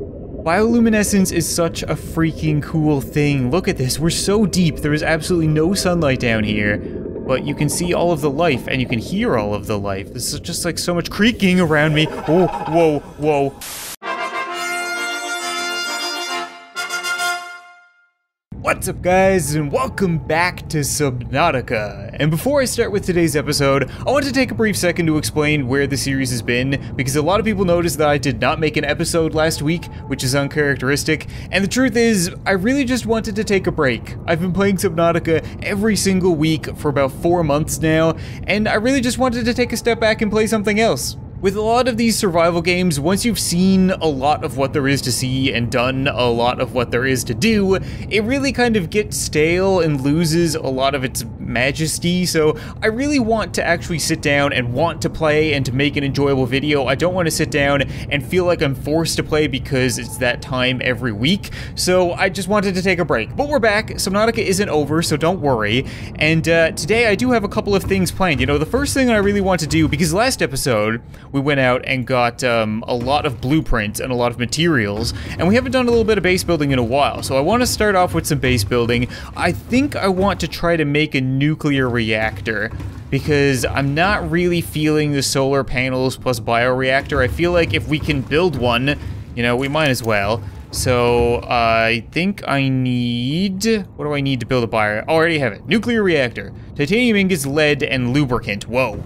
Bioluminescence is such a freaking cool thing. Look at this, we're so deep, there is absolutely no sunlight down here, but you can see all of the life and you can hear all of the life. This is just like so much creaking around me. Oh, whoa, whoa. What's up guys and welcome back to Subnautica. And before I start with today's episode, I want to take a brief second to explain where the series has been, because a lot of people noticed that I did not make an episode last week, which is uncharacteristic, and the truth is, I really just wanted to take a break. I've been playing Subnautica every single week for about four months now, and I really just wanted to take a step back and play something else. With a lot of these survival games, once you've seen a lot of what there is to see and done a lot of what there is to do, it really kind of gets stale and loses a lot of its majesty, so I really want to actually sit down and want to play and to make an enjoyable video. I don't want to sit down and feel like I'm forced to play because it's that time every week, so I just wanted to take a break. But we're back, Subnautica isn't over, so don't worry, and uh, today I do have a couple of things planned. You know, the first thing I really want to do, because last episode, we went out and got um, a lot of blueprints and a lot of materials, and we haven't done a little bit of base building in a while, so I want to start off with some base building. I think I want to try to make a nuclear reactor, because I'm not really feeling the solar panels plus bioreactor. I feel like if we can build one, you know, we might as well. So, I think I need... What do I need to build a bio? Oh, already have it. Nuclear reactor. Titanium ingots, lead, and lubricant. Whoa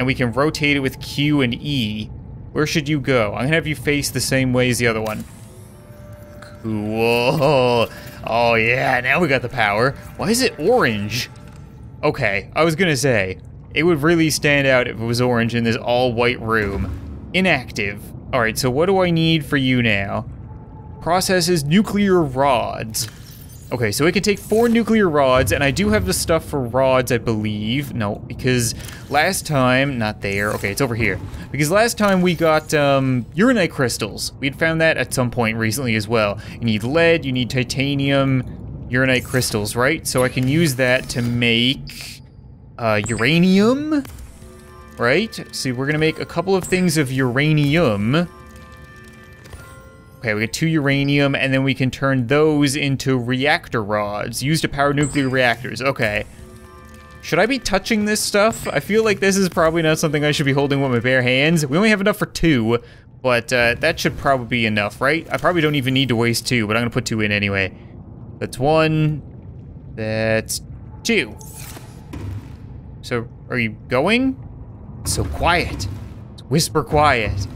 and we can rotate it with Q and E. Where should you go? I'm gonna have you face the same way as the other one. Cool. Oh yeah, now we got the power. Why is it orange? Okay, I was gonna say, it would really stand out if it was orange in this all white room. Inactive. All right, so what do I need for you now? Processes nuclear rods. Okay, so it can take four nuclear rods, and I do have the stuff for rods, I believe. No, because last time, not there, okay, it's over here. Because last time we got um, uraninite crystals. We had found that at some point recently as well. You need lead, you need titanium, uraninite crystals, right? So I can use that to make uh, uranium, right? So we're gonna make a couple of things of uranium. Okay, we get two uranium, and then we can turn those into reactor rods, used to power nuclear reactors. Okay. Should I be touching this stuff? I feel like this is probably not something I should be holding with my bare hands. We only have enough for two, but uh, that should probably be enough, right? I probably don't even need to waste two, but I'm gonna put two in anyway. That's one. That's two. So, are you going? It's so quiet. It's whisper quiet.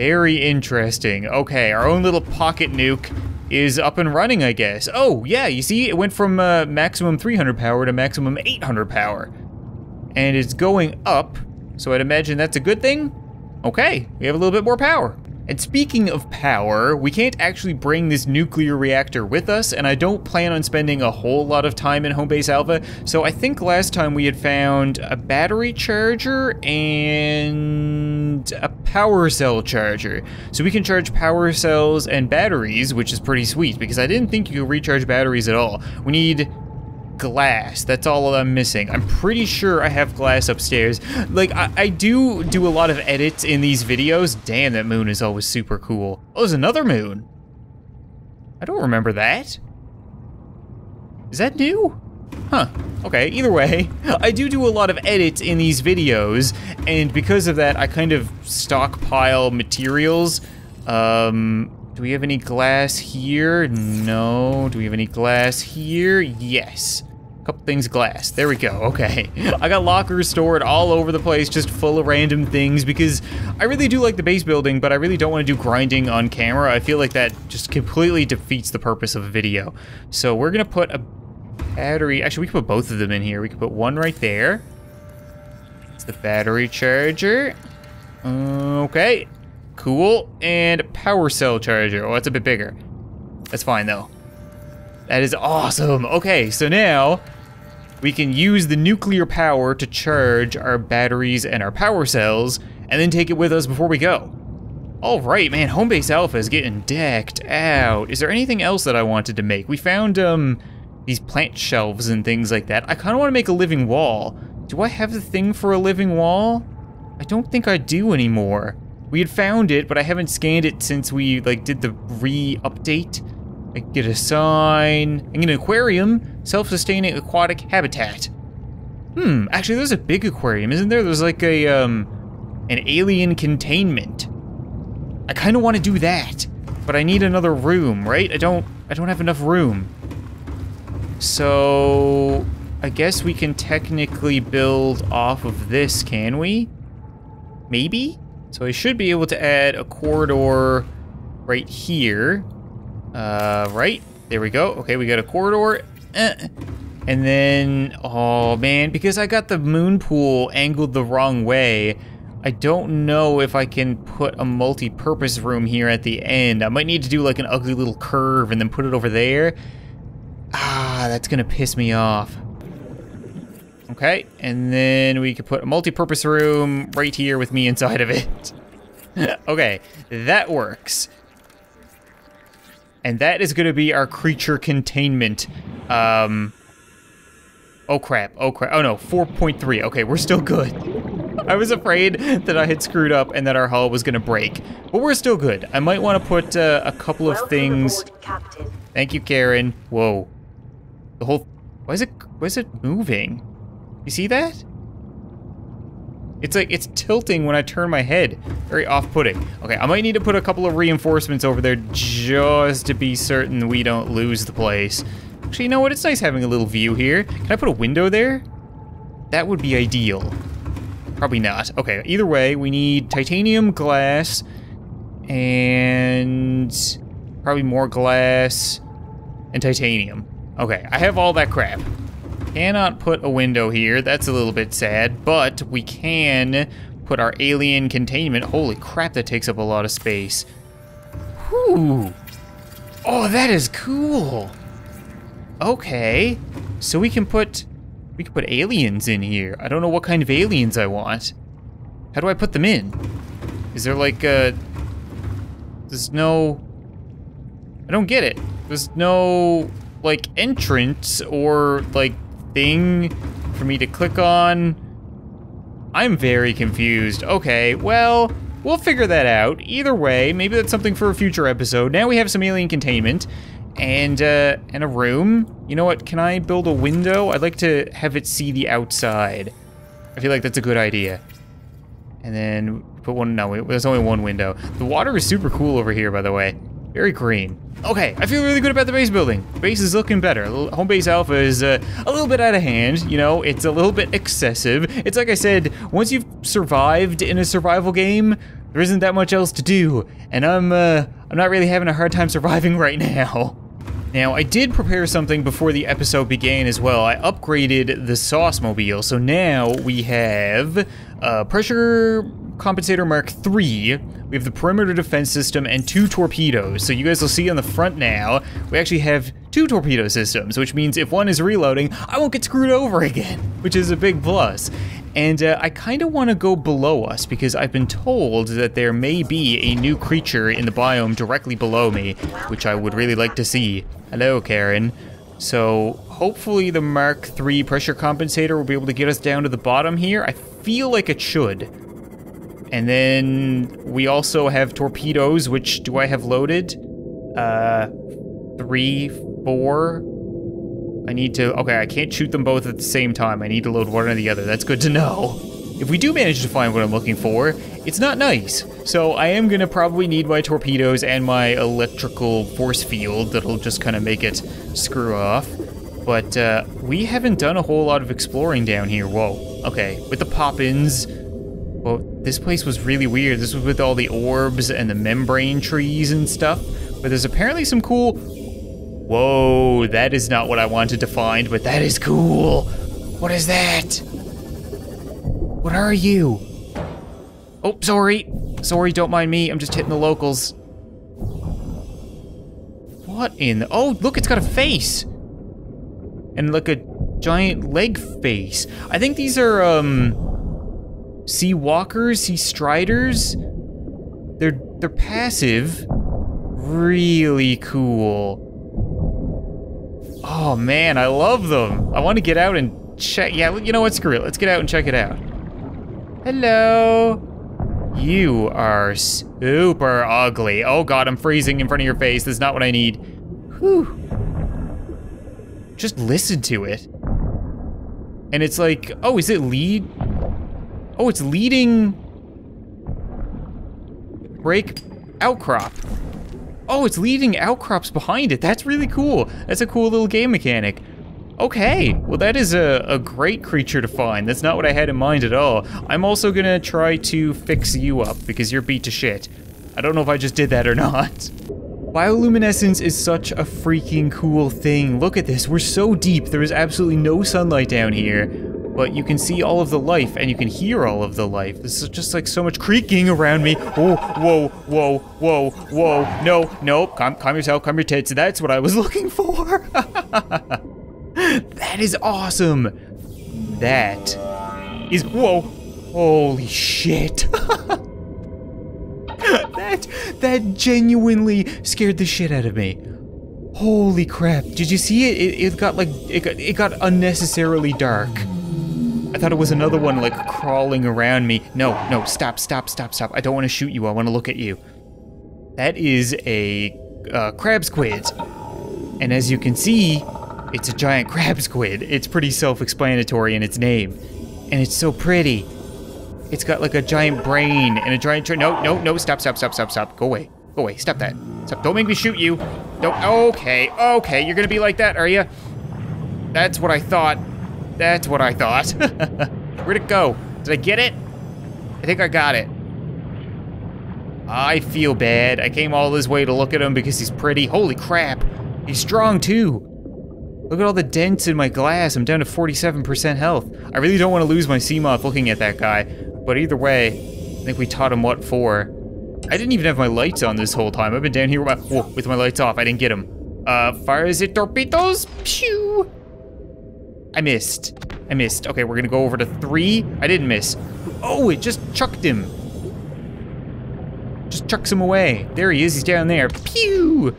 Very interesting. Okay, our own little pocket nuke is up and running, I guess. Oh, yeah, you see, it went from uh, maximum 300 power to maximum 800 power. And it's going up, so I'd imagine that's a good thing? Okay, we have a little bit more power. And speaking of power, we can't actually bring this nuclear reactor with us, and I don't plan on spending a whole lot of time in Homebase Alpha, so I think last time we had found a battery charger and a power cell charger. So we can charge power cells and batteries, which is pretty sweet, because I didn't think you could recharge batteries at all. We need glass. That's all I'm missing. I'm pretty sure I have glass upstairs. Like, I, I, do do a lot of edits in these videos. Damn, that moon is always super cool. Oh, there's another moon. I don't remember that. Is that new? Huh. Okay, either way, I do do a lot of edits in these videos, and because of that, I kind of stockpile materials. Um, do we have any glass here? No. Do we have any glass here? Yes A couple things glass. There we go, okay. I got lockers stored all over the place, just full of random things, because I really do like the base building, but I really don't want to do grinding on camera. I feel like that just completely defeats the purpose of a video. So we're gonna put a battery, actually we can put both of them in here. We can put one right there. It's the battery charger. Okay, cool. And power cell charger, oh, that's a bit bigger. That's fine though. That is awesome. Okay, so now we can use the nuclear power to charge our batteries and our power cells, and then take it with us before we go. All right, man, Homebase Alpha is getting decked out. Is there anything else that I wanted to make? We found um these plant shelves and things like that. I kind of want to make a living wall. Do I have the thing for a living wall? I don't think I do anymore. We had found it, but I haven't scanned it since we like did the re-update. I get a sign. I get an aquarium, self-sustaining aquatic habitat. Hmm, actually there's a big aquarium, isn't there? There's like a, um, an alien containment. I kind of want to do that, but I need another room, right? I don't, I don't have enough room. So, I guess we can technically build off of this, can we? Maybe? So I should be able to add a corridor right here. Uh, right? There we go. Okay, we got a corridor. Eh. And then, oh man, because I got the moon pool angled the wrong way, I don't know if I can put a multi-purpose room here at the end. I might need to do like an ugly little curve and then put it over there. Ah, that's gonna piss me off. Okay, and then we could put a multi-purpose room right here with me inside of it. okay, that works. And that is gonna be our creature containment. Um, oh crap, oh crap, oh no, 4.3, okay, we're still good. I was afraid that I had screwed up and that our hull was gonna break, but we're still good. I might wanna put uh, a couple of things. Aboard, Thank you, Karen. Whoa. The whole, why is it, why is it moving? You see that? It's like, it's tilting when I turn my head. Very off-putting. Okay, I might need to put a couple of reinforcements over there just to be certain we don't lose the place. Actually, you know what? It's nice having a little view here. Can I put a window there? That would be ideal. Probably not. Okay, either way, we need titanium glass and probably more glass and titanium. Okay, I have all that crap. Cannot put a window here, that's a little bit sad, but we can put our alien containment. Holy crap, that takes up a lot of space. Whew. Oh, that is cool. Okay, so we can put, we can put aliens in here. I don't know what kind of aliens I want. How do I put them in? Is there like a, there's no, I don't get it. There's no like entrance or like thing for me to click on? I'm very confused. Okay, well, we'll figure that out. Either way, maybe that's something for a future episode. Now we have some alien containment and uh, and a room. You know what? Can I build a window? I'd like to have it see the outside. I feel like that's a good idea. And then put one. No, there's only one window. The water is super cool over here, by the way. Very green. Okay, I feel really good about the base building. Base is looking better. Home base alpha is uh, a little bit out of hand. You know, it's a little bit excessive. It's like I said, once you've survived in a survival game, there isn't that much else to do. And I'm, uh, I'm not really having a hard time surviving right now. Now, I did prepare something before the episode began as well. I upgraded the Sauce Mobile, so now we have uh, pressure compensator Mark III. We have the perimeter defense system and two torpedoes. So you guys will see on the front now, we actually have two torpedo systems, which means if one is reloading, I won't get screwed over again, which is a big plus. And uh, I kind of want to go below us because I've been told that there may be a new creature in the biome directly below me, which I would really like to see. Hello, Karen. So hopefully the Mark III pressure compensator will be able to get us down to the bottom here. I feel like it should. And then we also have torpedoes, which do I have loaded? Uh, three, four. I need to, okay, I can't shoot them both at the same time. I need to load one or the other. That's good to know. If we do manage to find what I'm looking for, it's not nice. So I am gonna probably need my torpedoes and my electrical force field that'll just kind of make it screw off. But uh, we haven't done a whole lot of exploring down here. Whoa, okay, with the pop-ins, well, this place was really weird. This was with all the orbs and the membrane trees and stuff. But there's apparently some cool... Whoa, that is not what I wanted to find, but that is cool. What is that? What are you? Oh, sorry. Sorry, don't mind me. I'm just hitting the locals. What in the... Oh, look, it's got a face. And look, a giant leg face. I think these are, um Sea walkers, sea striders. They're they're passive. Really cool. Oh man, I love them. I want to get out and check. Yeah, you know what? Screw it. Let's get out and check it out. Hello. You are super ugly. Oh god, I'm freezing in front of your face. That's not what I need. Whew. Just listen to it. And it's like, oh, is it lead? Oh, it's leading break outcrop. Oh, it's leading outcrops behind it. That's really cool. That's a cool little game mechanic. Okay, well that is a, a great creature to find. That's not what I had in mind at all. I'm also gonna try to fix you up because you're beat to shit. I don't know if I just did that or not. Bioluminescence is such a freaking cool thing. Look at this, we're so deep, there is absolutely no sunlight down here. But you can see all of the life and you can hear all of the life. This is just like so much creaking around me. Oh, whoa, whoa, whoa, whoa. No, no, calm, calm yourself, calm your tits. That's what I was looking for. that is awesome. That is, whoa, holy shit. that, that genuinely scared the shit out of me. Holy crap, did you see it? It, it got like, it got, it got unnecessarily dark. I thought it was another one like crawling around me. No, no, stop, stop, stop, stop. I don't want to shoot you, I want to look at you. That is a uh, crab squid. And as you can see, it's a giant crab squid. It's pretty self-explanatory in its name. And it's so pretty. It's got like a giant brain and a giant... no, no, no, stop, stop, stop, stop, stop. Go away. Go away. Stop that. Stop. Don't make me shoot you. Don't... Okay, okay. You're gonna be like that, are you? That's what I thought. That's what I thought. Where'd it go? Did I get it? I think I got it. I feel bad. I came all this way to look at him because he's pretty. Holy crap. He's strong too. Look at all the dents in my glass. I'm down to 47% health. I really don't want to lose my Seamoth looking at that guy. But either way, I think we taught him what for. I didn't even have my lights on this whole time. I've been down here with my, whoa, with my lights off. I didn't get him. Uh, fires it torpedoes. Pew! I missed. I missed. Okay, we're gonna go over to three. I didn't miss. Oh, it just chucked him. Just chucks him away. There he is. He's down there. Pew!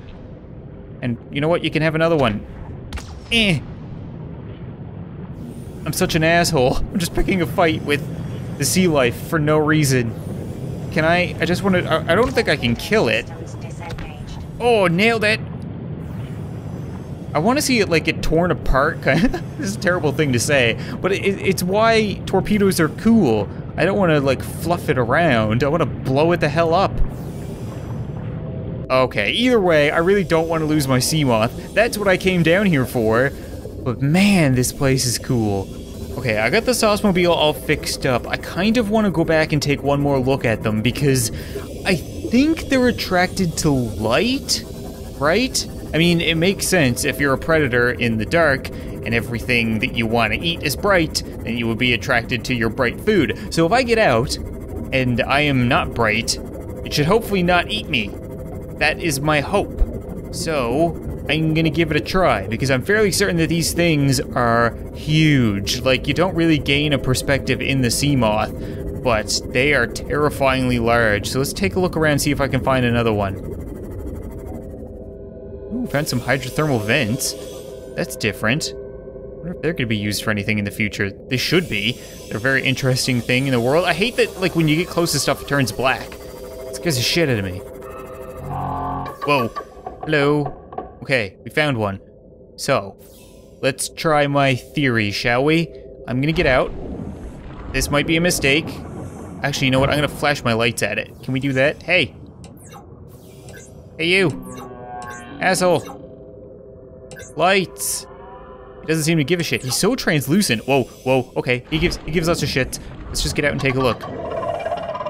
And you know what? You can have another one. Eh. I'm such an asshole. I'm just picking a fight with the sea life for no reason. Can I? I just want to. I don't think I can kill it. Oh, nailed it. I want to see it like get torn apart. this is a terrible thing to say, but it, it's why torpedoes are cool. I don't want to like fluff it around. I want to blow it the hell up. Okay, either way, I really don't want to lose my Seamoth. That's what I came down here for. But man, this place is cool. Okay, I got the Saucemobile all fixed up. I kind of want to go back and take one more look at them because I think they're attracted to light, right? I mean, it makes sense if you're a predator in the dark and everything that you want to eat is bright, then you would be attracted to your bright food. So if I get out and I am not bright, it should hopefully not eat me. That is my hope. So, I'm gonna give it a try because I'm fairly certain that these things are huge. Like, you don't really gain a perspective in the Seamoth, but they are terrifyingly large. So let's take a look around see if I can find another one. Ooh, found some hydrothermal vents. That's different. I wonder if they're gonna be used for anything in the future. They should be. They're a very interesting thing in the world. I hate that, like, when you get close to stuff, it turns black. It scares the shit out of me. Whoa. Hello. Okay, we found one. So, let's try my theory, shall we? I'm gonna get out. This might be a mistake. Actually, you know what? I'm gonna flash my lights at it. Can we do that? Hey. Hey, you. Asshole. Lights. He doesn't seem to give a shit. He's so translucent. Whoa, whoa, okay. He gives he gives us a shit. Let's just get out and take a look.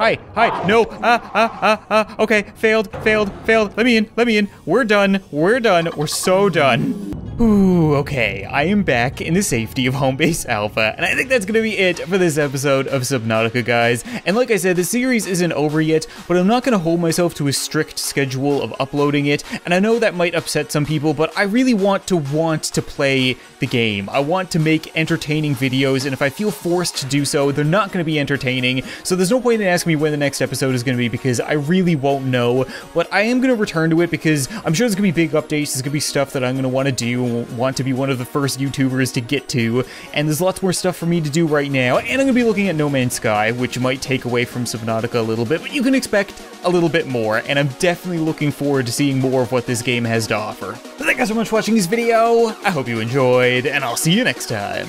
Hi, hi, no, ah, ah, ah, ah, okay, failed, failed, failed, let me in, let me in, we're done, we're done, we're so done. Ooh, okay, I am back in the safety of Home Base Alpha, and I think that's gonna be it for this episode of Subnautica, guys. And like I said, the series isn't over yet, but I'm not gonna hold myself to a strict schedule of uploading it, and I know that might upset some people, but I really want to want to play the game. I want to make entertaining videos, and if I feel forced to do so, they're not gonna be entertaining, so there's no point in asking me when the next episode is gonna be, because I really won't know, but I am gonna return to it because I'm sure there's gonna be big updates, there's gonna be stuff that I'm gonna wanna do, want to be one of the first YouTubers to get to, and there's lots more stuff for me to do right now, and I'm gonna be looking at No Man's Sky, which might take away from Subnautica a little bit, but you can expect a little bit more, and I'm definitely looking forward to seeing more of what this game has to offer. Thank you guys so much for watching this video, I hope you enjoyed, and I'll see you next time.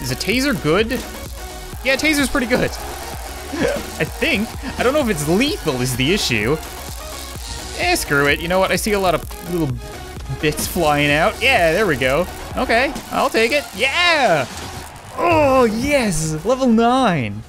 Is a taser good? Yeah, taser's pretty good. I think. I don't know if it's lethal is the issue. Eh, screw it. You know what? I see a lot of little bits flying out. Yeah, there we go. Okay, I'll take it. Yeah! Oh, yes! Level 9.